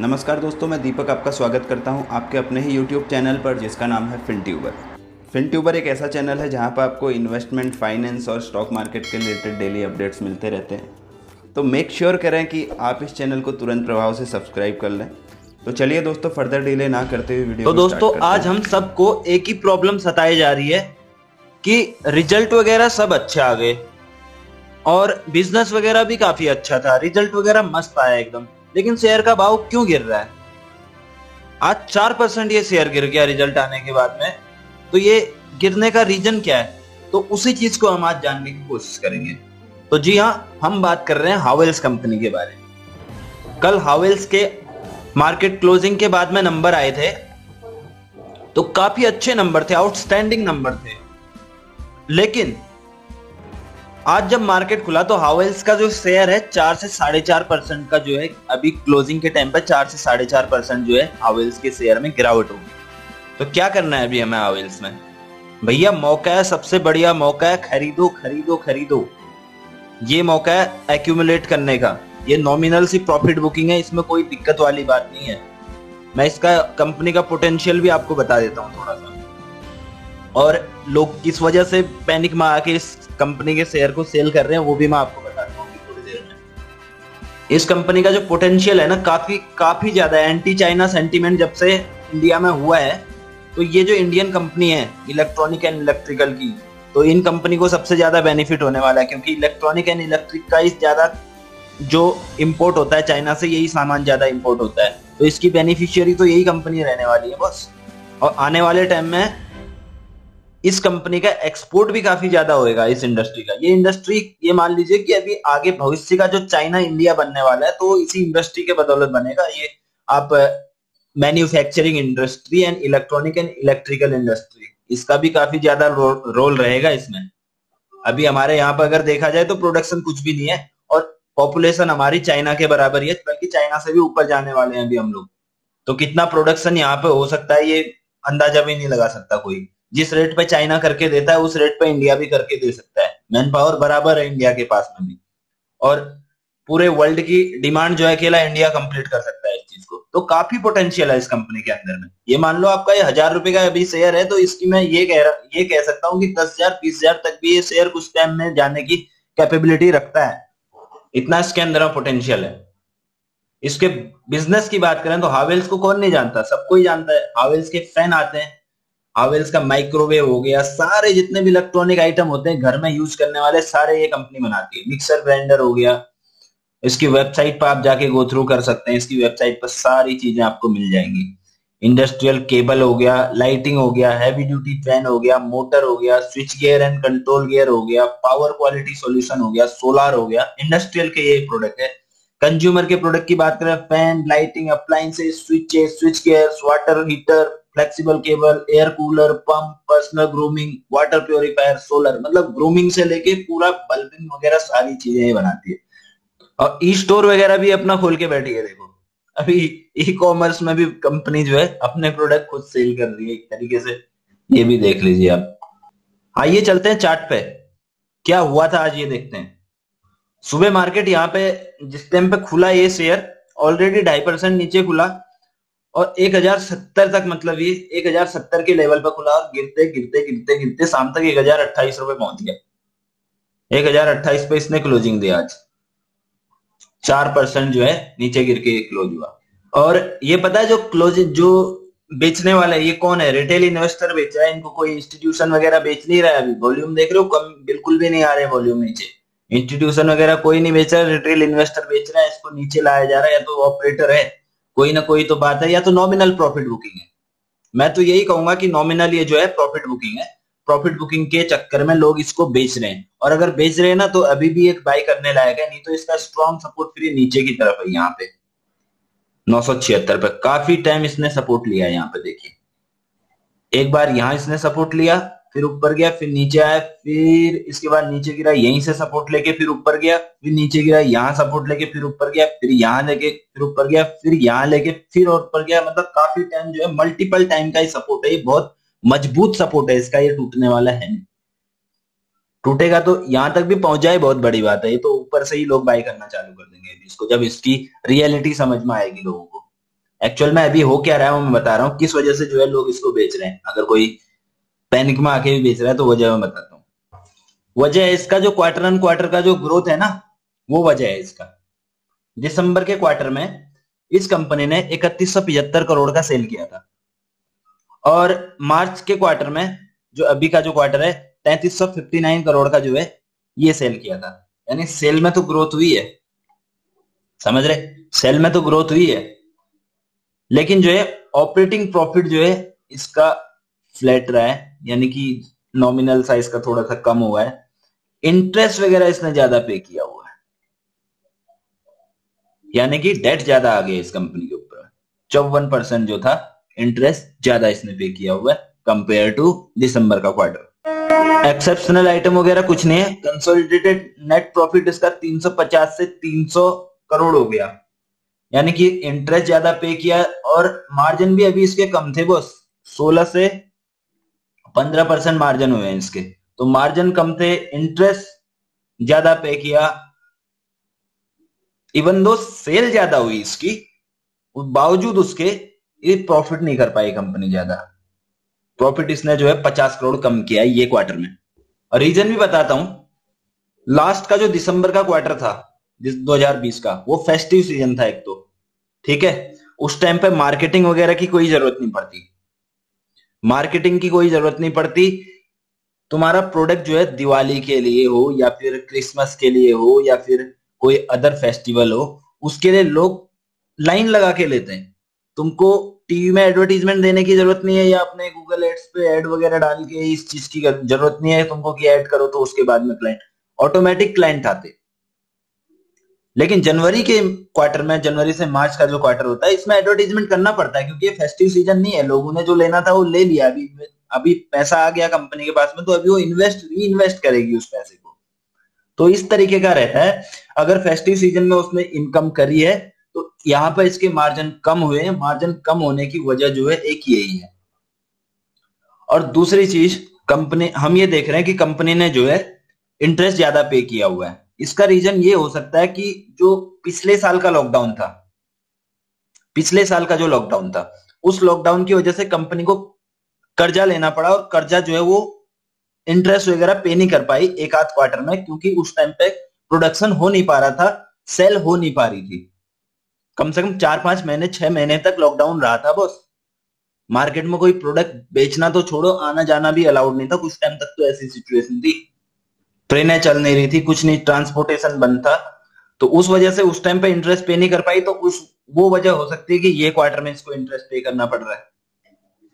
नमस्कार दोस्तों मैं दीपक आपका स्वागत करता हूँ आपके अपने ही यूट्यूब चैनल पर जिसका नाम है फिनट्यूबर फिनट्यूबर एक ऐसा चैनल है जहाँ पर आपको इन्वेस्टमेंट फाइनेंस और स्टॉक मार्केट के रिलेटेड डेली अपडेट्स मिलते रहते हैं। तो मेक श्योर sure करें कि आप इस चैनल को तुरंत प्रभाव से सब्सक्राइब कर लें। तो चलिए दोस्तों फर्दर डिले ना करते हुए वीडियो तो दोस्तों आज हम सबको एक ही प्रॉब्लम सताई जा रही है कि रिज़ल्ट वगैरह सब अच्छे आ गए और बिज़नेस वगैरह भी काफ़ी अच्छा था। रिज़ल्ट वगैरह मस्त आया एकदम। लेकिन शेयर का भाव क्यों गिर रहा है? आज चार परसेंट ये शेयर गिर गया रिज़ल्ट आने के बाद में। तो ये गिरने का रीजन क्या है? तो उसी चीज़ को हम आज जानने की कोशिश करेंगे। तो जी हाँ हम बात कर रहे हैं हावेल्स कंपनी के बारे में। कल हावेल्स के मार्केट क्लोजिंग के बाद में नंबर आए थे। तो काफ़ी अच्छे नंबर थे आउटस्टैंडिंग नंबर थे। लेकिन आज जब मार्केट खुला तो हावेल्स का जो शेयर है, चार से साढ़े चार परसेंट का जो है, अभी क्लोजिंग के टाइम पर चार से साढ़े चार परसेंट जो है हावेल्स के शेयर में गिरावट होगी। तो क्या करना है अभी हमें हावेल्स में? भैया, मौका है, सबसे बढ़िया मौका है, खरीदो खरीदो खरीदो। ये मौका है एक्यूमुलेट करने का। ये नॉमिनल सी प्रॉफिट बुकिंग है, इसमें कोई दिक्कत वाली बात नहीं है। मैं इसका कंपनी का पोटेंशियल भी आपको बता देता हूँ थोड़ा सा। और लोग किस वजह से पैनिक में आके इस कंपनी के शेयर को सेल कर रहे हैं, वो भी मैं आपको हूँ थोड़ी देर में। इस कंपनी का जो पोटेंशियल है ना, काफ़ी काफ़ी ज़्यादा एंटी चाइना सेंटीमेंट जब से इंडिया में हुआ है तो ये जो इंडियन कंपनी है, इलेक्ट्रॉनिक एंड इलेक्ट्रिकल की तो इन कंपनी को सबसे ज़्यादा बेनिफिट होने वाला है, क्योंकि इलेक्ट्रॉनिक एंड इलेक्ट्रिक का इस ज़्यादा जो इंपोर्ट होता है, चाइना से यही सामान ज़्यादा इंपोर्ट होता है। तो इसकी बेनिफिशियरी तो यही कंपनी रहने वाली है, बस। और आने वाले टाइम में इस कंपनी का एक्सपोर्ट भी काफ़ी ज़्यादा होएगा इस इंडस्ट्री का। ये इंडस्ट्री ये मान लीजिए कि अभी आगे भविष्य का जो चाइना इंडिया बनने वाला है तो इसी इंडस्ट्री के बदौलत बनेगा। ये आप manufacturing industry and electronic and electrical industry इसका भी काफ़ी ज़्यादा रो, रोल रहेगा इसमें। अभी हमारे यहाँ पर अगर देखा जाए तो प्रोडक्शन कुछ भी नहीं है और पॉपुलेशन हमारी चाइना के बराबर ही है बल्कि चाइना से भी ऊपर जाने वाले हैं अभी हम लोग। तो कितना प्रोडक्शन यहाँ पे हो सकता है ये अंदाज़ा भी नहीं लगा सकता कोई। जिस रेट पे चाइना करके देता है, उस रेट पे इंडिया भी करके दे सकता है। मैन पावर बराबर है इंडिया के पास में भी। और पूरे वर्ल्ड की डिमांड जो है, अकेला इंडिया कंप्लीट कर सकता है इस चीज़ को। तो काफ़ी पोटेंशियल है इस कंपनी के अंदर में। ये मान लो आपका ये हज़ार रुपए का अभी शेयर है तो इसकी मैं ये कह रहा, ये कह सकता हूँ कि दस हज़ार, बीस हज़ार तक भी ये शेयर कुछ टाइम में जाने की कैपेबिलिटी रखता है। इतना इसके अंदर पोटेंशियल है। इसके बिज़नेस की बात करें तो हावेल्स को कौन नहीं जानता? सबको ही जानता है। हावेल्स के फ़ैन आते हैं। हावेल्स का माइक्रोवेव हो गया, सारे जितने भी इलेक्ट्रॉनिक आइटम होते हैं, घर में यूज़ करने वाले सारे ये कंपनी बनाती है। मिक्सर ग्राइंडर हो गया, इसकी वेबसाइट पर आप जाके गो थ्रू कर सकते हैं। इसकी वेबसाइट पर सारी चीज़ें आपको मिल जाएँगी। इंडस्ट्रियल केबल हो गया लाइटिंग हो गया हैवी ड्यूटी फ़ैन हो गया मोटर हो गया switch gear and control gear हो गया पावर क्वालिटी सॉल्यूशन हो गया सोलार हो गया। इंडस्ट्रियल के ये प्रोडक्ट है। कंज्यूमर के प्रोडक्ट की बात करें fan lighting appliances switch switch gear water heater flexible cable air cooler pump personal grooming water purifier solar मतलब ग्रूमिंग से लेके पूरा बल्बिंग वगैरह सारी चीज़ें बनाती है। और ई स्टोर वगैरह भी अपना खोल के बैठी है, देखो। अभी ई कॉमर्स में भी कंपनी जो है, अपने प्रोडक्ट खुद सेल कर रही है, एक तरीके से। ये भी देख लीजिए आप। आइए चलते हैं चार्ट पे। क्या हुआ था आज ये देखते हैं। सुबह मार्केट यहाँ पे जिस टाइम पे खुला ये शेयर ऑलरेडी ढाई परसेंट नीचे खुला। और एक हज़ार सत्तर तक मतलब ये एक हज़ार सत्तर के लेवल पर खुला और गिरते गिरते गिरते गिरते शाम तक एक हज़ार अट्ठाईस रुपए पहुँच गया। एक हज़ार अट्ठाईस पे इसने क्लोजिंग दिया आज। चार परसेंट जो है नीचे गिर के क्लोज हुआ। और ये पता है जो क्लोज जो बेचने वाला है, ये कौन है? रिटेल इन्वेस्टर बेच रहा है, इनको कोई इंस्टीट्यूशन वगैरह बेच नहीं रहा है अभी। वॉल्यूम देख रहे हो, कम बिल्कुल भी नहीं आ रहे वॉल्यूम नीचे। इंस्टीट्यूशन वगैरह कोई नहीं बेच रहा रिटेल इन्वेस्टर बेच रहा है, इसको नीचे लाया जा रहा है, या तो ऑपरेटर है। कोई ना कोई तो बात है, या तो नॉमिनल प्रॉफिट बुकिंग है। मैं तो यही कहूँगा कि नॉमिनल ये जो है प्रॉफिट बुकिंग है। प्रॉफिट बुकिंग के चक्कर में लोग इसको बेच रहे हैं। और अगर बेच रहे हैं ना तो अभी भी एक बाई करने लायक है, नहीं तो इसका स्ट्रॉन्ग सपोर्ट फिर नीचे की तरफ़ है, यहाँ पे। नौ सौ छिहत्तर पे। काफ़ी टाइम इसने सपोर्ट लिया है, यहाँ पे देखिए। एक बार यहाँ इसने सपोर्ट लिया फिर ऊपर गया, फिर नीचे आया, फिर इसके बाद नीचे गिरा, यहीं से सपोर्ट लेके फिर ऊपर गया, फिर नीचे गिरा, यहाँ सपोर्ट लेके फिर ऊपर गया, फिर यहाँ लेके, फिर ऊपर गया, फिर यहाँ लेके, फिर और ऊपर गया। मतलब काफ़ी टाइम जो है मल्टीपल टाइम का ही सपोर्ट है, ये बहुत मज़बूत सपोर्ट है इसका, ये टूटने वाला है टूटेगा तो यहाँ तक भी पहुँच जाए, बहुत बड़ी बात है, ये तो ऊपर से ही लोग बाय करना चालू कर देंगे इसको, जब इसकी रियलिटी समझ में आएगी लोगों को। एक्चुअल में अभी हो क्या रहा है मैं बता रहा हूँ, किस वजह से जो है लोग इसको बेच रहे हैं। अगर कोई पैनिक में आके भी बेच रहा है तो वजह मैं बताता हूँ। वजह इसका जो क्वार्टर एंड क्वार्टर का जो ग्रोथ है ना, वो वजह है इसका। दिसंबर के क्वार्टर में इस कंपनी ने इकतीस करोड़ का सेल किया था। और मार्च के क्वार्टर में जो अभी का जो क्वार्टर है, तैतीस करोड़ का जो है, ये सेल किया था। यानी सेल में तो ग्रोथ हुई है। समझ रहे? सेल में तो ग्रोथ हुई है। लेकिन जो है ऑपरेटिंग प्रॉफिट जो है, इसका फ्लैट रहा है, यानी कि नॉमिनल साइज़ का थोड़ा सा कम हुआ है। इंटरेस्ट वगैरह इसने ज़्यादा पे किया हुआ है। यानी कि डेट ज़्यादा आ गया इस कंपनी के ऊपर। चौवन परसेंट जो था इंटरेस्ट ज़्यादा इसने पे किया हुआ है कंपेयर टू दिसंबर का क्वार्टर एक्सेप्शनल आइटम वगैरह कुछ नहीं है। कंसोलिडेटेड नेट प्रॉफिट इसका 350 से 300 करोड़ हो गया। यानी कि इंटरेस्ट ज़्यादा पे किया और मार्जिन भी अभी इसके कम थे बस। 16 से 15 परसेंट मार्जिन हुए इसके। तो मार्जिन कम थे इंटरेस्ट ज़्यादा पे किया। इवन दो सेल ज़्यादा हुई इसकी बावजूद उसके ये प्रॉफिट नहीं कर पाई कंपनी ज़्यादा। प्रॉफिट इसने जो है पचास करोड़ कम किया ये क्वार्टर में। और रीजन भी बताता हूँ। लास्ट का जो दिसंबर का क्वार्टर था, जिस 2020 का, वो फेस्टिव सीज़न था एक तो। ठीक है? उस टाइम पे मार्केटिंग वगैरह की कोई ज़रूरत नहीं पड़ती। मार्केटिंग की कोई ज़रूरत नहीं पड़ती। तुम्हारा प्रोडक्ट जो है दिवाली के लिए हो, या फिर क्रिसमस के लिए हो, या फिर कोई अदर फेस्टिवल हो, उसके लिए लोग लाइन लगा के लेते हैं। तुमको टीवी में एडवर्टीजमेंट देने की ज़रूरत नहीं है, या अपने गूगल एड्स पे एड वगैरह डाल के इस चीज़ की ज़रूरत नहीं है, तुमको कि ऐड करो तो उसके बाद में क्लाइंट ऑटोमेटिक क्लाइंट आते लेकिन जनवरी के क्वार्टर में, जनवरी से मार्च का जो क्वार्टर होता है, इसमें एडवर्टीजमेंट करना पड़ता है, क्योंकि ये फेस्टिव सीज़न नहीं है। लोगों ने जो लेना था, वो ले लिया। अभी अभी पैसा आ गया कंपनी के पास में तो अभी वो इन्वेस्ट री इन्वेस्ट करेगी उस पैसे को। तो इस तरीके का रहता है। अगर फेस्टिव सीज़न में उसने इनकम करी है तो यहाँ पर इसके मार्जिन कम हुए मार्जिन कम होने की वजह जो है, एक यही है। और दूसरी चीज़ कंपनी हम ये देख रहे हैं कि कंपनी ने जो है इंटरेस्ट ज़्यादा पे किया हुआ है। इसका रीजन ये हो सकता है कि जो पिछले साल का लॉकडाउन था, पिछले साल का जो लॉकडाउन था, उस लॉकडाउन की वजह से कंपनी को कर्जा लेना पड़ा और कर्जा जो है वो इंटरेस्ट वगैरह पे नहीं कर पाई एक आध क्वार्टर में क्योंकि उस टाइम पे प्रोडक्शन हो नहीं पा रहा था सेल हो नहीं पा रही थी। कम से कम चार पाँच महीने, छह महीने तक लॉकडाउन रहा था बस। मार्केट में कोई प्रोडक्ट बेचना तो छोड़ो, आना जाना भी अलाउड नहीं था, कुछ टाइम तक तो ऐसी सिचुएशन थी। ट्रेनें चल नहीं रही थी, कुछ नहीं ट्रांसपोर्टेशन बंद था। तो उस वजह से उस टाइम पे इंटरेस्ट पे नहीं कर पाई तो उस, वो वजह हो सकती है कि ये क्वार्टर में इसको इंटरेस्ट पे करना पड़ रहा है।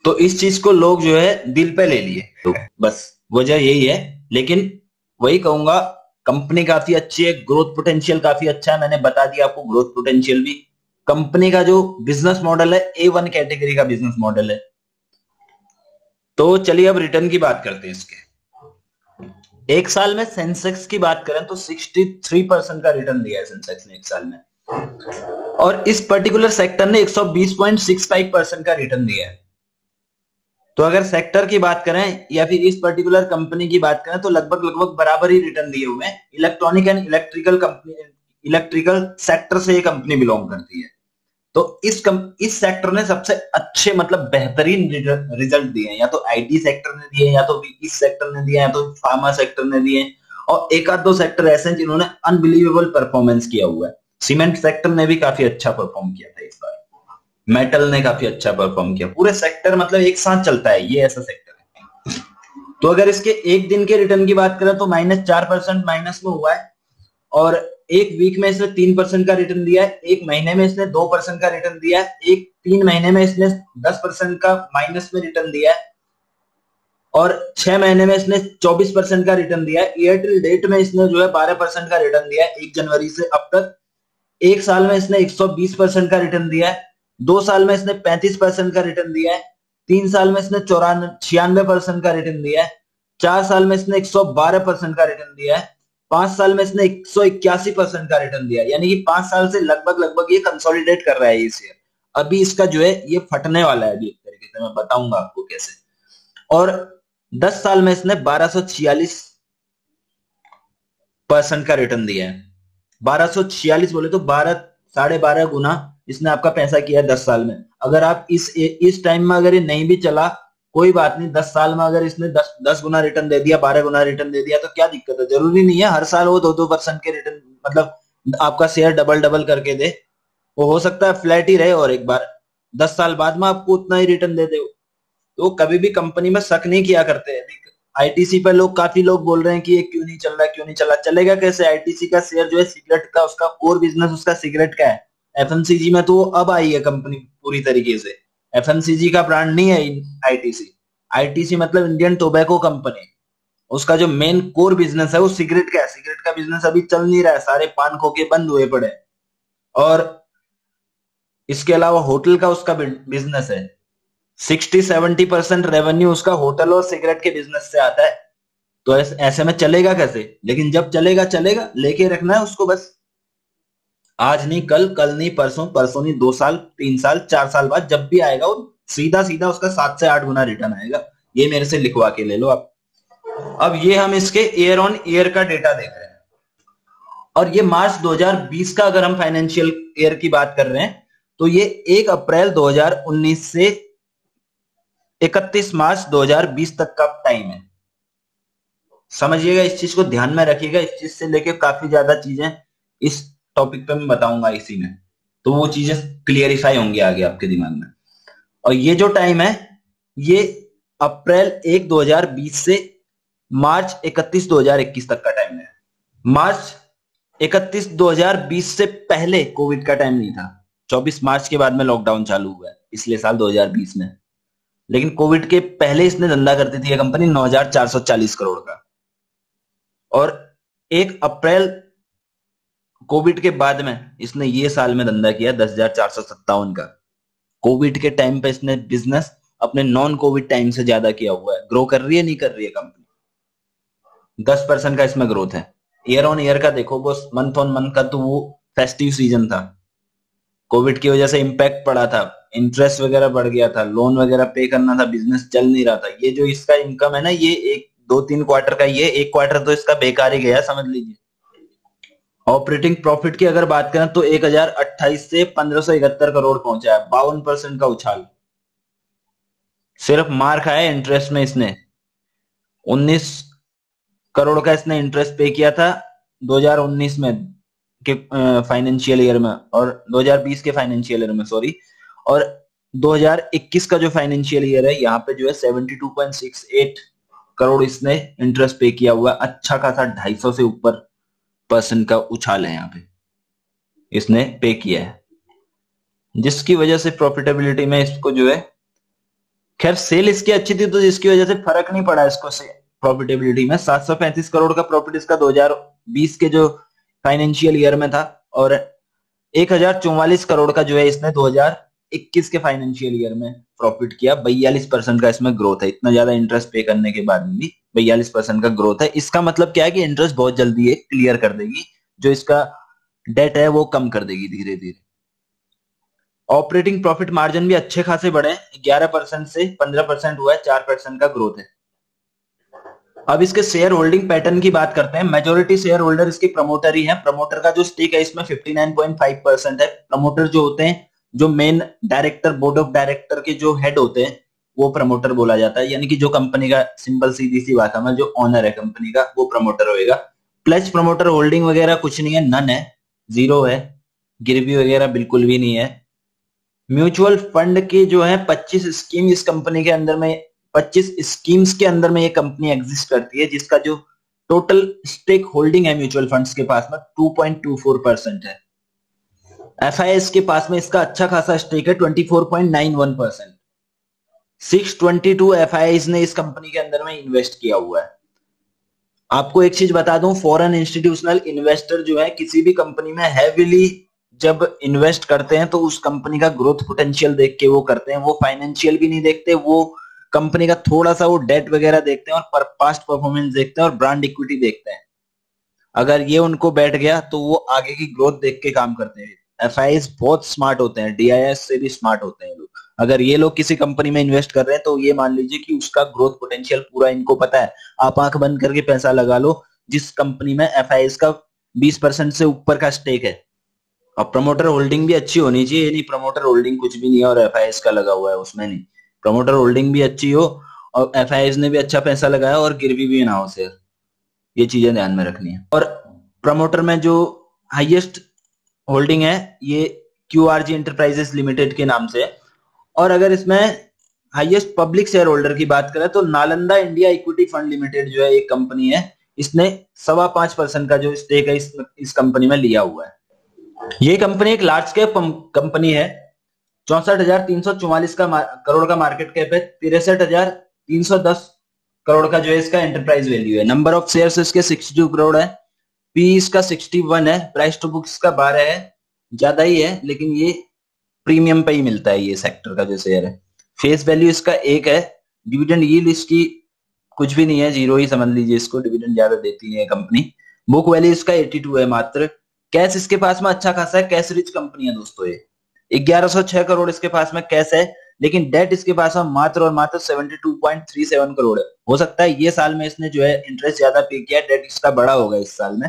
तो इस चीज़ को लोग जो है दिल पे ले लिए। तो बस, वजह यही है। लेकिन वही कहूँगा कंपनी काफ़ी अच्छी है ग्रोथ पोटेंशियल काफ़ी अच्छा है। मैंने बता दिया आपको ग्रोथ पोटेंशियल भी। कंपनी का जो बिज़नेस मॉडल है ए वन कैटेगरी का बिज़नेस मॉडल है। तो चलिए अब रिटर्न की बात करते हैं इसके। एक साल में सेंसेक्स की बात करें तो 63 परसेंट का रिटर्न दिया है सेंसेक्स ने एक साल में। और इस पर्टिकुलर सेक्टर ने 120.65 परसेंट का रिटर्न दिया है। तो अगर सेक्टर की बात करें या फिर इस पर्टिकुलर कंपनी की बात करें तो लगभग लगभग बराबर ही रिटर्न दिए हुए हैं। Electronic and electrical company electrical sector से ये कंपनी बिलोंग करती है। तो इस कम, इस सेक्टर ने सबसे अच्छे मतलब बेहतरीन रिज़ल्ट दिए या तो आईटी सेक्टर ने दिए या तो इस सेक्टर ने दिया या तो फार्मा सेक्टर ने दिए और एक आध दो सेक्टर ऐसे हैं जिन्होंने अनबिलीवेबल परफॉर्मेंस किया हुआ है। सीमेंट सेक्टर ने भी काफ़ी अच्छा परफॉर्म किया था इस बार। मेटल ने काफ़ी अच्छा परफॉर्म किया। पूरे सेक्टर मतलब एक साथ चलता है ये ऐसा सेक्टर है। तो अगर इसके एक दिन के रिटर्न की बात करें तो माइनस चार परसेंट माइनस में हुआ है। और एक वीक में इसने तीन परसेंट का रिटर्न दिया है, एक महीने में इसने दो परसेंट का रिटर्न दिया है, एक तीन महीने में इसने दस परसेंट का माइनस में रिटर्न दिया है, और छह महीने में इसने चौबीस परसेंट का रिटर्न दिया है एयरटेल डेट में इसने जो है बारह परसेंट का रिटर्न दिया है, एक जनवरी से अब तक, एक साल में इसने एक सौ बीस परसेंट का रिटर्न दिया है, दो साल में इसने पैंतीस परसेंट का रिटर्न दिया है, तीन साल में इसने चौरानवे छियानवे परसेंट का रिटर्न दिया है, चार साल में इसने एक सौ बारह परसेंट का रिटर्न दिया है पाँच साल में इसने एक सौ इक्यासी परसेंट का रिटर्न दिया। यानी कि पाँच साल से लगभग लगभग ये कंसोलिडेट कर रहा है ये शेयर अभी इसका जो है, ये फटने वाला है अभी एक तरीके से, मैं बताऊँगा आपको कैसे। और दस साल में इसने बारह परसेंट का रिटर्न दिया है। बारह बोले तो बारह, साढ़े बारह गुना इसने आपका पैसा किया है दस साल में। अगर आप इस इस टाइम में अगर ये नहीं भी चला कोई बात नहीं, दस साल में अगर इसने दस दस गुना रिटर्न दे दिया, बारह गुना रिटर्न दे दिया तो क्या दिक्कत है? ज़रूरी नहीं है, हर साल वो दो दो परसेंट के रिटर्न मतलब आपका शेयर डबल डबल करके दे। वो हो सकता है फ्लैट ही रहे और एक बार, दस साल बाद में आपको उतना ही रिटर्न दे दे तो कभी भी कंपनी में शक नहीं किया करते। आईटीसी पर लोग, काफ़ी लोग बोल रहे हैं कि ये क्यों नहीं चल रहा, क्यों नहीं चल रहा। चलेगा कैसे? आईटीसी का शेयर जो है सिगरेट का, उसका कोर बिज़नेस उसका सिगरेट का है? एफएमसीजी में तो अब आई है कंपनी पूरी तरीके से। एफएमसीजी का ब्रांड नहीं है आईटीसी आईटीसी मतलब इंडियन टोबैको कंपनी उसका जो मेन कोर बिज़नेस है, वो सिगरेट का है. सिगरेट का बिज़नेस अभी चल नहीं रहा है. सारे पान खोके बंद हुए पड़े और इसके अलावा होटल का उसका बिज़नेस है. सिक्सटी सेवेंटी परसेंट रेवेन्यू उसका होटल और सिगरेट के बिज़नेस से आता है. तो ऐसे में चलेगा कैसे? लेकिन जब चलेगा चलेगा. लेके रखना है उसको बस. आज नहीं, कल कल नहीं, परसों परसों नहीं, दो साल, तीन साल, चार साल बाद जब भी आएगा वो सीधा सीधा उसका सात से आठ गुना रिटर्न आएगा। ये मेरे से लिखवा के ले लो आप। अब ये हम इसके ईयर ऑन ईयर का डेटा देख रहे हैं। और ये मार्च 2020 का अगर हम फाइनेंशियल ईयर की बात कर रहे हैं तो ये 1 अप्रैल 2019 से 31 मार्च 2020 तक का टाइम है। समझिएगा, इस चीज़ को ध्यान में रखिएगा, इस चीज़ से लेके काफ़ी ज़्यादा चीज़ें, इस टॉपिक पे मैं बताऊँगा इसी में। तो वो चीज़ें क्लियरिफाई होंगी आगे आपके दिमाग में। और ये जो टाइम है, ये अप्रैल एक 2020 से मार्च 31 2021 तक का टाइम है। मार्च 31 2020 से पहले कोविड का टाइम नहीं था। 24 मार्च के बाद में लॉकडाउन चालू हुआ है, पिछले साल 2020 में। लेकिन कोविड के पहले इसने धंधा करती थी ये कंपनी 9440 करोड़ का। और एक अप्रैल कोविड के बाद में इसने ये साल में धंधा किया दस हज़ार चार सौ सत्तावन का। कोविड के टाइम पे इसने बिज़नेस अपने नॉन कोविड टाइम से ज़्यादा किया हुआ है। ग्रो कर रही है, नहीं कर रही है कंपनी दस परसेंट का इसमें ग्रोथ है। ईयर ऑन ईयर का देखो वो मंथ ऑन मंथ का तो वो फेस्टिव सीज़न था। कोविड की वजह से इम्पैक्ट पड़ा था। इंटरेस्ट वगैरह बढ़ गया था। लोन वगैरह पे करना था बिज़नेस चल नहीं रहा था। ये जो इसका इनकम है ना, ये एक दो तीन क्वार्टर का, ये एक क्वार्टर तो इसका बेकार ही गया, समझ लीजिए। ऑपरेटिंग प्रॉफिट की अगर बात करें तो एक हज़ार अट्ठाईस से पंद्रह सौ इकहत्तर करोड़ पहुँचा है, बावन परसेंट का उछाल। सिर्फ़ मार खाया इंटरेस्ट में इसने। 19 करोड़ का इसने इंटरेस्ट पे किया था 2019 में, के फाइनेंशियल ईयर में, और 2020 के फाइनेंशियल ईयर में सॉरी और 2021 का जो फाइनेंशियल ईयर है, यहाँ पे जो है 72.68 करोड़ इसने इंटरेस्ट पे किया हुआ अच्छा खासा 250 से ऊपर। परसेंट का उछाल है यहाँ पे। इसने पे किया है। जिसकी वजह से प्रॉफिटेबिलिटी में इसको जो है, खैर सेल इसकी अच्छी थी तो जिसकी वजह से फ़र्क नहीं पड़ा इसको से प्रॉफिटेबिलिटी में। 735 करोड़ का प्रॉफिट इसका 2020 के जो फाइनेंशियल ईयर में था और एक हज़ार चौवालीस करोड़ का जो है इसने 2021 के फाइनेंशियल ईयर में प्रॉफिट किया। बयालीस परसेंट का इसमें ग्रोथ है। इतना ज़्यादा इंटरेस्ट पे करने के बाद भी बयालीस परसेंट का ग्रोथ है। इसका मतलब क्या है कि इंटरेस्ट बहुत जल्दी है क्लियर कर देगी। जो इसका डेट है वो कम कर देगी धीरे धीरे ऑपरेटिंग प्रॉफिट मार्जिन भी अच्छे खासे बढ़े। ग्यारह परसेंट से पंद्रह परसेंट हुआ है। चार परसेंट का ग्रोथ है। अब इसके शेयर होल्डिंग पैटर्न की बात करते हैं। मेजोरिटी शेयर होल्डर इसके प्रमोटर ही है। प्रमोटर का जो स्टेक है, इसमें 59.5 परसेंट है। प्रमोटर जो होते हैं जो main director board of director के जो हेड होते हैं, वो प्रमोटर बोला जाता है। यानी कि जो कंपनी का सिंपल सीधी सी बात है जो ऑनर है कंपनी का, वो प्रमोटर होएगा। प्लस प्रमोटर होल्डिंग वगैरह कुछ नहीं है नन है ज़ीरो है, गिरवी वगैरह बिल्कुल भी नहीं है। म्यूचुअल फंड के जो है 25 स्कीम इस कंपनी के अंदर में 25 स्कीम्स के अंदर में ये कंपनी एग्जिस्ट करती है, जिसका जो टोटल स्टेक होल्डिंग है म्यूचुअल फंड्स के पास में 2.24 परसेंट है। एफ़ के पास में इसका अच्छा खासा स्टेक है 24.91 percent six twenty two F ने इस कंपनी के अंदर में इन्वेस्ट किया हुआ है। आपको एक चीज़ बता दूँ फॉरेन इंस्टीट्यूशनल इन्वेस्टर जो है, किसी भी कंपनी में हैविली जब इन्वेस्ट करते हैं तो उस कंपनी का ग्रोथ पोटेंशियल देख के वो करते हैं। वो फाइनेंशियल भी नहीं देखते, वो कंपनी का थोड़ा सा वो डेट वगैरह देखते हैं और पास्ट परफॉर्मेंस देखते हैं और ब्रांड इक्विटी देखते हैं। अगर ये उनको बैठ गया तो वो आगे की ग्रोथ देख के काम करते हैं। एफआईएस बहुत स्मार्ट होते हैं डीआईएस से भी स्मार्ट होते हैं लोग। अगर ये लोग किसी कंपनी में इन्वेस्ट कर रहे हैं तो ये मान लीजिए कि उसका ग्रोथ पोटेंशियल पूरा इनको पता है। आप आँख बंद करके पैसा लगा लो, जिस कंपनी में एफआईएस का बीस परसेंट से ऊपर का स्टेक है। और प्रमोटर होल्डिंग भी अच्छी होनी चाहिए नहीं प्रमोटर होल्डिंग कुछ भी नहीं है और एफआईएस का लगा हुआ है, उसमें नहीं। प्रमोटर होल्डिंग भी अच्छी हो, और एफआईएस ने भी अच्छा पैसा लगाया और गिरवी भी ना हो शेयर ये चीज़ें ध्यान में रखनी है। और प्रमोटर में जो हाईएस्ट होल्डिंग है ये Q R G enterprises limited के नाम से। और अगर इसमें हाईएस्ट पब्लिक शेयर होल्डर की बात करें तो Nalanda India equity fund limited जो है एक कंपनी है। इसने सवा पाँच परसेंट का जो स्टेक है इस, इस कंपनी में लिया हुआ है। ये कंपनी एक लार्ज कैप कंपनी है। चौसठ हज़ार तीन सौ चौवालीस का करोड़ का मार्केट कैप है। तिरसठ हज़ार तीन सौ दस करोड़ का जो है इसका एंटरप्राइज वैल्यू है। नंबर ऑफ़ शेयर इसके सिक्सटी टू करोड़ है। पी इसका सिक्सटी वन है प्राइस टू बुक्स का बारह है, ज़्यादा ही है, लेकिन ये प्रीमियम पे ही मिलता है ये सेक्टर का जो शेयर है। फेस वैल्यू इसका एक है डिविडेंड यील्ड इसकी कुछ भी नहीं है ज़ीरो ही समझ लीजिए इसको डिविडेंड ज़्यादा देती है कंपनी बुक वैल्यू इसका 82 है मात्र। कैश इसके पास में अच्छा खासा है कैश रिच कंपनी है दोस्तों ये। 1106 करोड़ इसके पास में कैश है, लेकिन डेट इसके पास में मात्र और मात्र 72.37 करोड़ है। हो सकता है ये साल में इसने जो है इंटरेस्ट ज़्यादा पे किया डेट इसका बड़ा होगा इस साल में।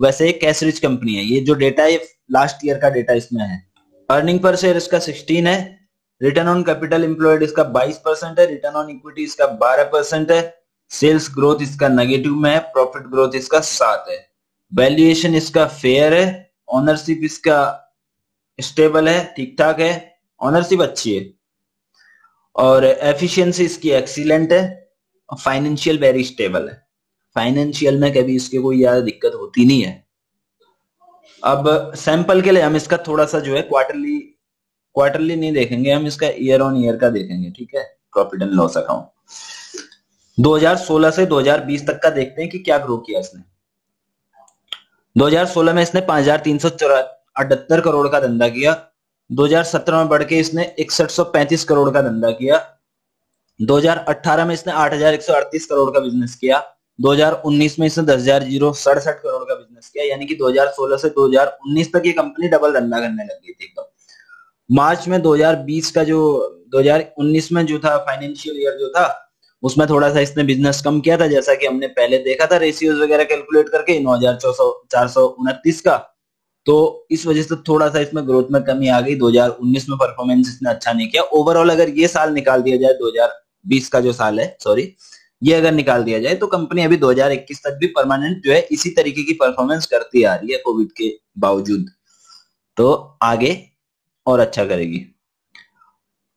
वैसे एक कैश रिच कंपनी है। ये जो डेटा है लास्ट ईयर का डेटा इसमें है। अर्निंग पर शेयर इसका 16 है। रिटर्न ऑन कैपिटल एम्प्लॉयड इसका 22 परसेंट है। रिटर्न ऑन इक्विटी इसका 12 परसेंट है। सेल्स ग्रोथ इसका नेगेटिव में है। प्रॉफिट ग्रोथ इसका सात है। वैल्यूएशन इसका फेयर है। ऑनरशिप इसका स्टेबल है। ठीक ठाक है। ऑनरशिप अच्छी है। और एफिशिएंसी इसकी एक्सीलेंट है। फाइनेंशियल वेरी स्टेबल है। फाइनेंशियल में कभी इसके कोई ज़्यादा दिक्कत होती नहीं है। अब सैंपल के लिए हम इसका थोड़ा सा जो है क्वार्टरली क्वार्टरली नहीं देखेंगे, हम इसका ईयर ऑन ईयर का देखेंगे, ठीक है? प्रॉफिट एंड लॉस अकाउंट 2016 से 2020 तक का देखते हैं कि क्या ग्रो किया इसने। 2016 में इसने पाँच करोड़ का धंधा किया। 2017 में बढ़ के इसने इकसठ करोड़ का धंधा किया। 2018 में इसने आठ हज़ार एक सौ अड़तीस करोड़ का बिज़नेस किया। 2019 में इसने दस हज़ार ज़ीरो सड़सठ करोड़ का बिज़नेस किया, यानी कि 2016 से 2019 तक ये कंपनी डबल धंधा करने लग गई थी एकदम। मार्च में 2020 का जो 2019 में जो था फाइनेंशियल ईयर जो था, उसमें थोड़ा सा इसने बिज़नेस कम किया था, जैसा कि हमने पहले देखा था रेशियोज वगैरह कैलकुलेट करके नौ हज़ार चार सौ उनतीस का। तो इस वजह से थोड़ा सा इसमें ग्रोथ में कमी आ गई 2019 में परफॉर्मेंस इसने अच्छा नहीं किया। ओवरऑल अगर ये साल निकाल दिया जाए 2020 का जो साल है सॉरी ये अगर निकाल दिया जाए तो कंपनी अभी 2021 तक भी परमानेंट जो है, इसी तरीके की परफॉर्मेंस करती आ रही है कोविड के बावजूद। तो आगे और अच्छा करेगी।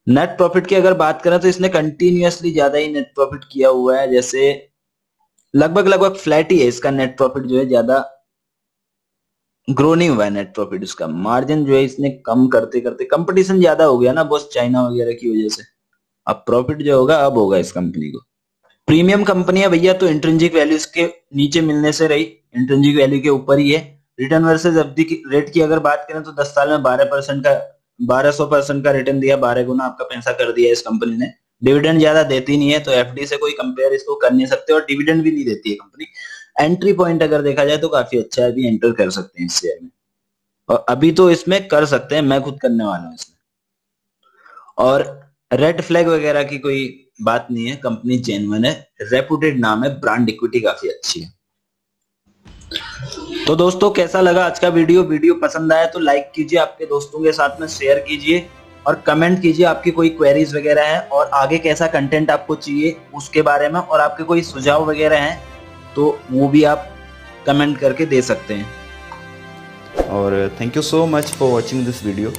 नेट प्रॉफिट की अगर बात करें तो इसने कंटिन्यूसली ज़्यादा ही नेट प्रॉफिट किया हुआ है, जैसे लगभग लगभग फ्लैट ही है इसका नेट प्रॉफिट जो है, ज़्यादा ग्रो नहीं हुआ है नेट प्रॉफिट इसका। मार्जिन जो है इसने कम करते करते कंपटीशन ज़्यादा हो गया ना बस चाइना वगैरह की वजह से। अब प्रॉफिट जो होगा, अब होगा इस कंपनी को। प्रीमियम कंपनी है भैया तो इंट्रेंजिक वैल्यू इसके नीचे मिलने से रही। इंट्रेंजिक वैल्यू के ऊपर ही है। रिटर्न वर्सेज अवधि की रेट की अगर बात करें तो 10 साल में 12 परसेंट का, बारह सौ परसेंट का रिटर्न दिया, बारह गुना आपका पैसा कर दिया इस कंपनी ने। डिविडेंड ज़्यादा देती नहीं है तो एफडी से कोई कंपेयर इसको कर नहीं सकते और डिविडेंड भी नहीं देती है कंपनी एंट्री पॉइंट अगर देखा जाए तो काफ़ी अच्छा है, अभी एंटर कर सकते हैं इस शेयर में। और अभी तो इसमें कर सकते हैं, मैं खुद करने वाला हूँ इसमें। और रेड फ्लैग वगैरह की कोई बात नहीं है कंपनी जेनवन है। रेपुटेड नाम है ब्रांड इक्विटी काफ़ी अच्छी है। तो दोस्तों, कैसा लगा आज का वीडियो वीडियो पसंद आया तो लाइक कीजिए, आपके दोस्तों के साथ में शेयर कीजिए और कमेंट कीजिए आपकी कोई क्वेरीज वगैरह है और आगे कैसा कंटेंट आपको चाहिए उसके बारे में और आपके कोई सुझाव वगैरह हैं तो वो भी आप कमेंट करके दे सकते हैं। और thank you so much for watching this video